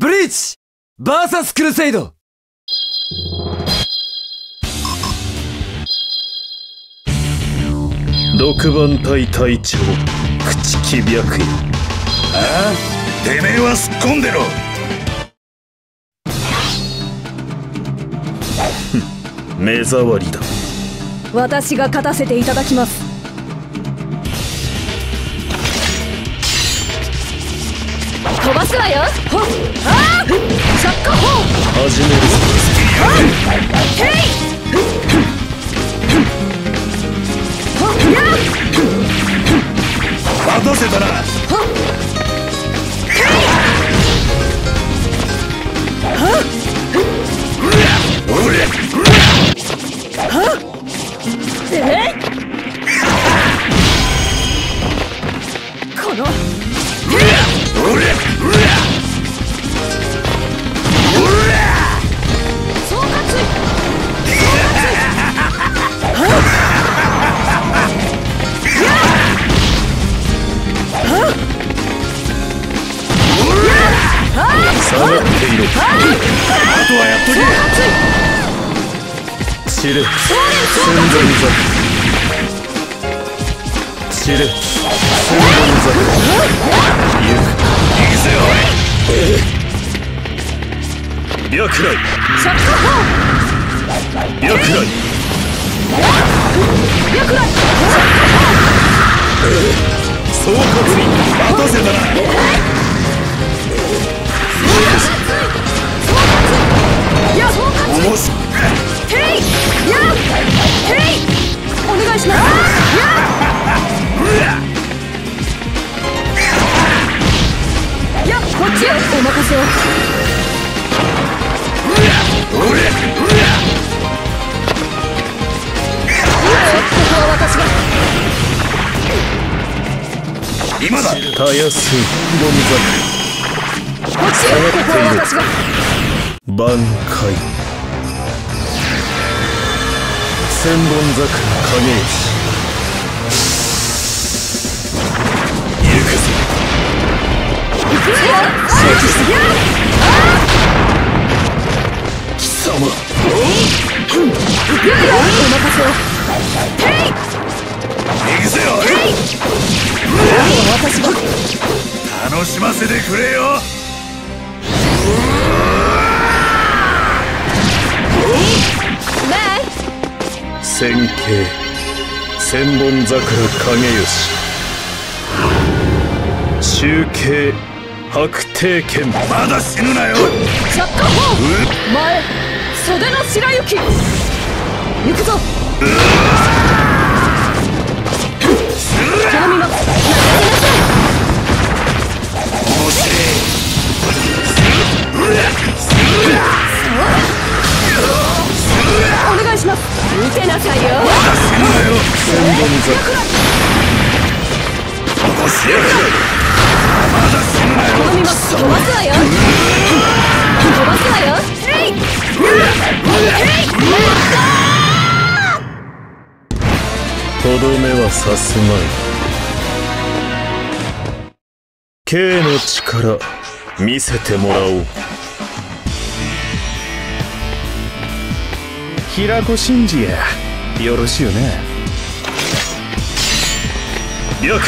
ブリーチバーサスクルセイド。六番隊隊長朽木白夜ああ？てめえはすっ込んでろ。目障りだ。私が勝たせていただきますすわよ。ほっ。あっ。着火砲始めるぞヘイはっ。や待たせたなあとはやっとけ散れ寸前桜散れ寸前桜行行くぜく白来シャッカホ白来総括おい待たせたなや総括おもしヘイやヘイお願いしますやいやこっち。よお任せをここは私が今だたやすいこっちよここは私が挽回。千本桜影石行くぞ行くわよや貴様。行くよお任せをヘイ行くぜ。おい私が楽しませてくれよ。ね千景千本桜影吉。中継白帝剣まだ死ぬなよ。えシャッカホー前袖の白雪。行くぞ。頼みますまい K の力見せてもらおう。平子真司や。よろしゅうね白来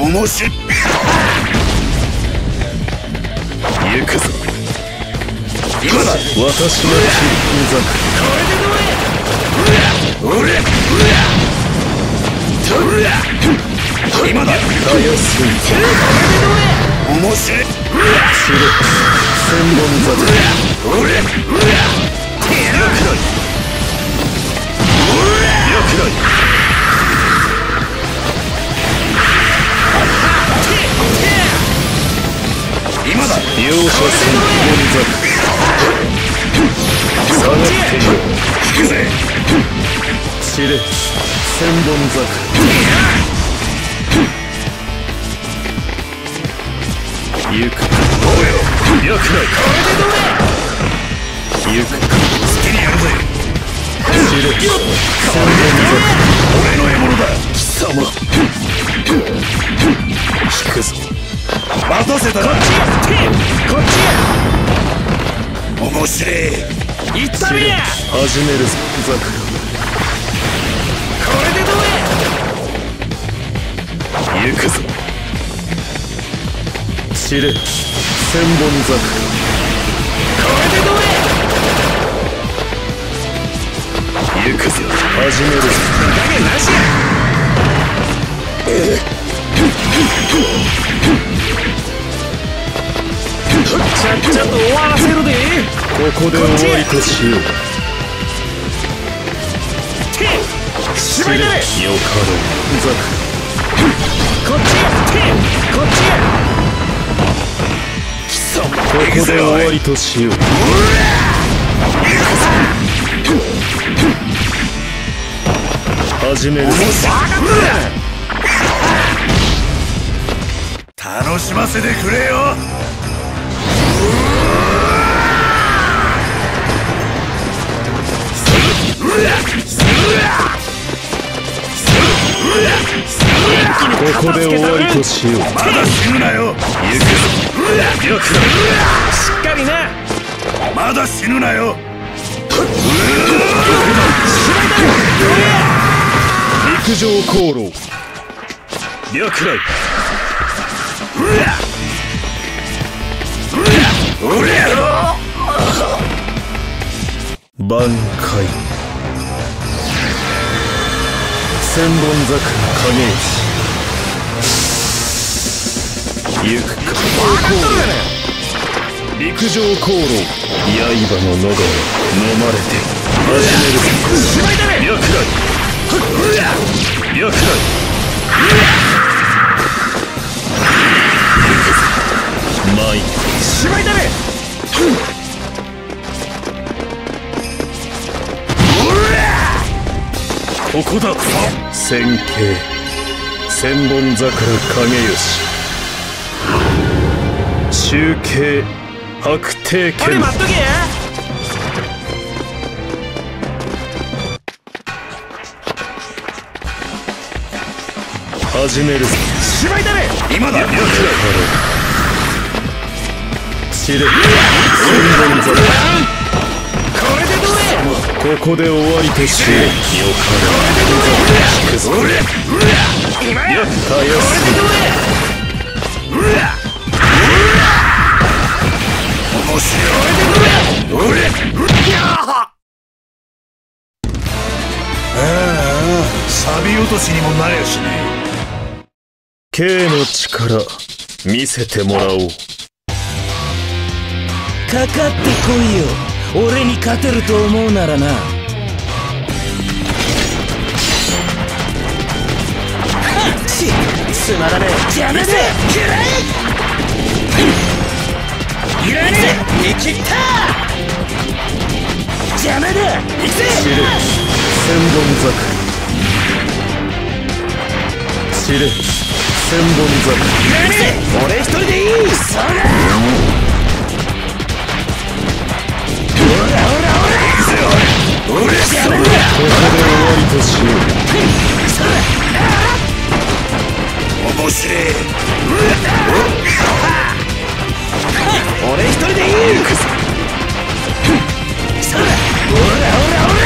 面白い行くぞ。今だ。私の七本おれ今だ桜たやすい面白い散れ千本桜千本桜行く。白来行く。好きにやるぜ俺の獲物だ貴様引く。ぞ待たせたなこっち面白い行ったみや始めるぞザクこ行くぞ。散れ。千本桜。これでどうや行くぞ。始める。ぞ加減なしや。ちゃっちゃと終わらせるで。ここで終わりとしよう。芝居だねよかろう。ザクこっちやこっちや貴様ここで終わりとしよう。始める。ぞ楽しませてくれよ。ここで終わりとしよう。まだ死ぬなよ。行くぞよくしっかりなまだ死ぬなよ陸上航路略来俺やろ挽回千本桜影石行くか。陸上航路刃の喉を飲まれて始めるぞ芝居だね略来略ここだ千景。千本桜影吉。中継。白帝剣待っとけ。や始める。ぞ芝居だね。今だ。よく散れ。千本桜ここで終わりとしようよかろう引くぞ今やったやす。面白いああ錆び落としにもなりゃしね K の力見せてもらおうかかってこいよ俺に勝てると思うならな。ちつまらねえ。やめて。いらねえ生きった。邪魔だ行くぜ千本桜。千本桜。いらねえ俺一人でいい。そらとしよそら面白い俺一人でいいほらほらほら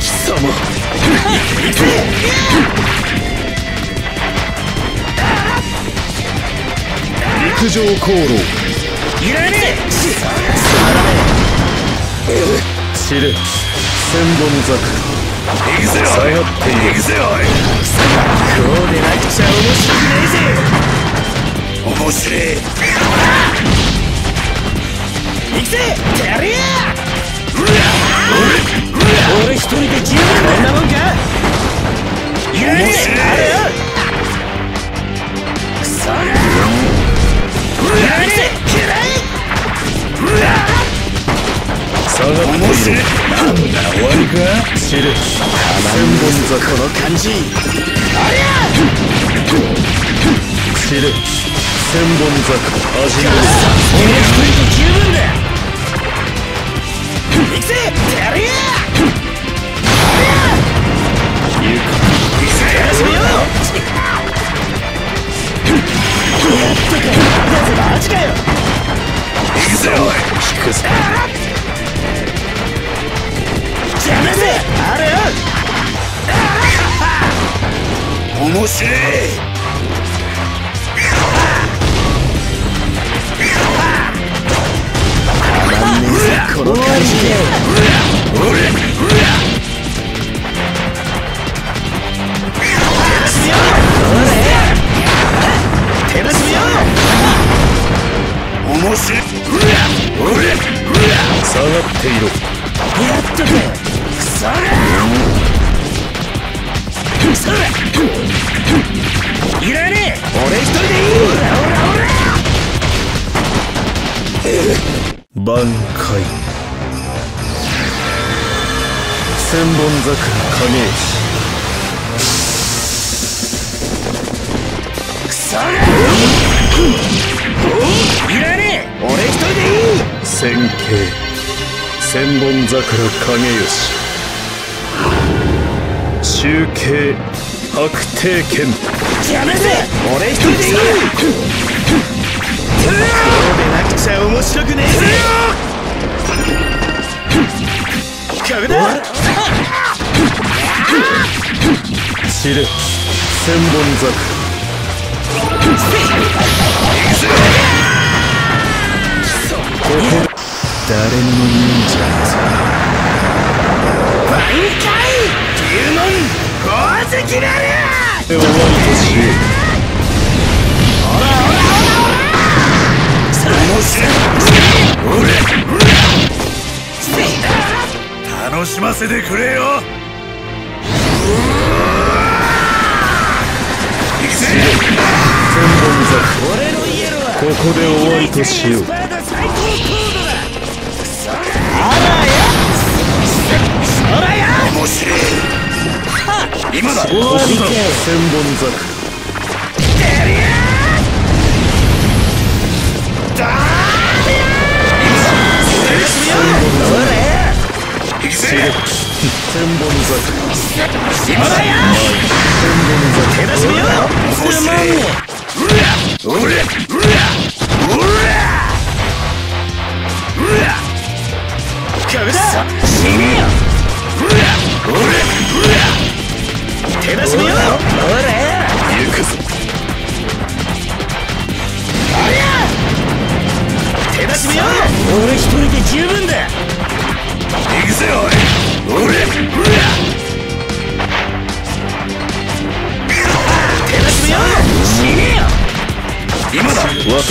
貴様陸上航路いらねえ。散れ。千本桜。行くぜ下っている行くぜおい。こうでなくちゃ面白くねえぜ。面白い。行くぜてやれや俺一人で十分こんなもんかがっているなんだ終わか知るぞの感じありゃ知る千本の一人十分だ行くぜよやったかマジかよ行くぜおい引くぜしみよ面白い下がっていろ。やっとけ。くそがく挽回。千本桜影石くそがいらねえ。俺一人でいい。千景。千本桜影吉集計。白帝剣。やめて。俺一人でいいなくちゃ面白くねえぜ。格だ。散れ。千本桜。ここで誰にも言うんじゃねえぞ挽回。竜門宝石なり終わりとし楽しませてくれよ。ここで終わりとしよう。面白い。今だ。千本桜だ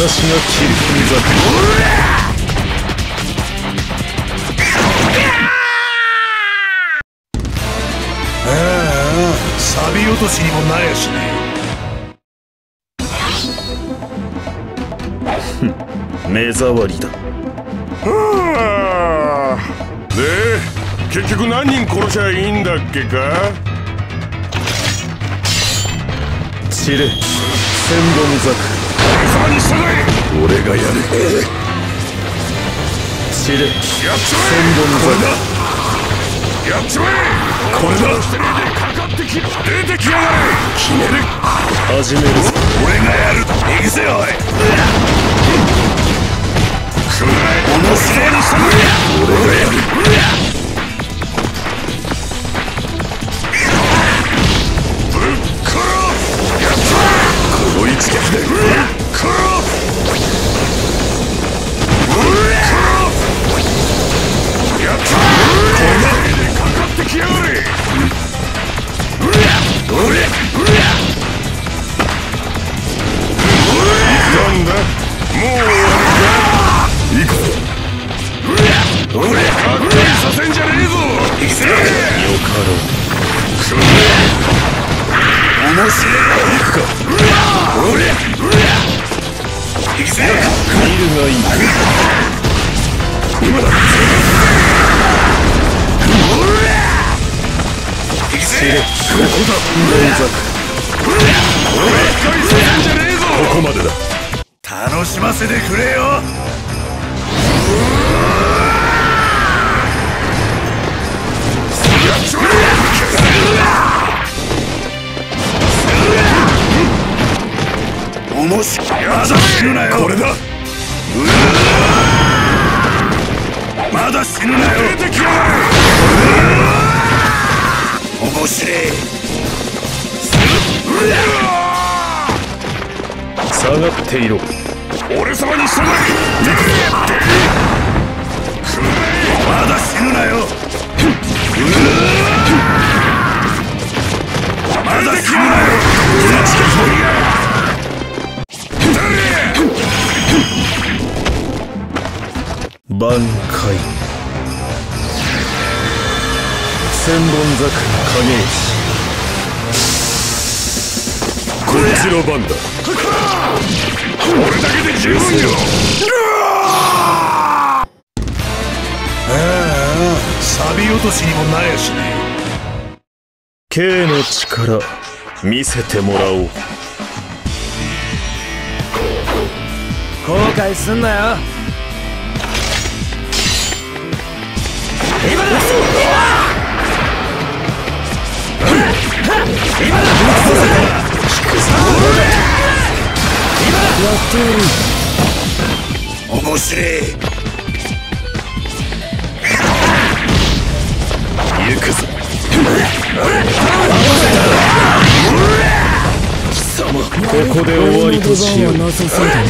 私が切る桜ああ錆び落としにもなやしね目障りだはあで結局何人殺しゃいいんだっけか散れ千本桜様に従え。俺がやる散れやっちま千本桜え。やっちまえ。これだ。出てきやがれ決める始めるぞ俺がやる行くぜおいくらえ。面白いにしたの俺がやるがいい今だ行くぜここだここまでだ楽しませてくれよ面白いこれだ。まだ死ぬなよ。出てきれ。面白い下がっていろ。俺様に従いまだ死ぬなよ。まだ死ぬなよ。挽回。千本桜影石。こっちの番だ俺だけで十分よ。ああ錆落としにもなやしね。K の力見せてもらおう。後悔すんなよ面白い行くぞ貴様ここで終わりとしようなさそうだな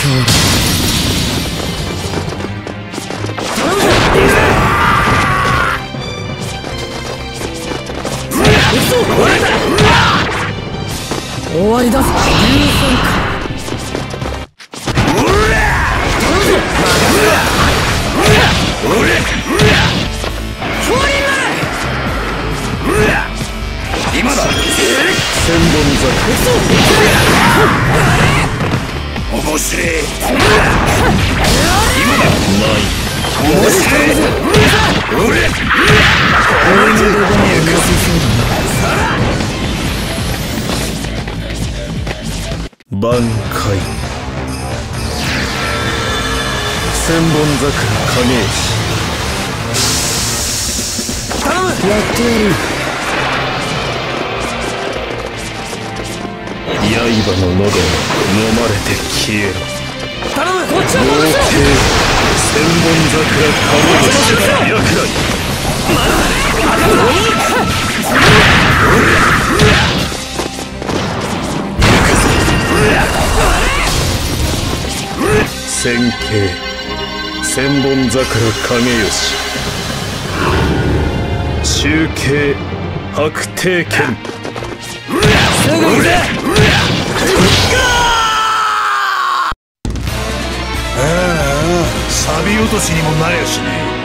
終わりだ。ぞ桜面白いない面白い挽回。千本桜影。石やってやる。の喉を飲まれて消えろ。頼むこっち合計千本桜影石やくら千景千本桜影吉中継白帝剣すぐ行けああ錆落としにもなりゃしねえ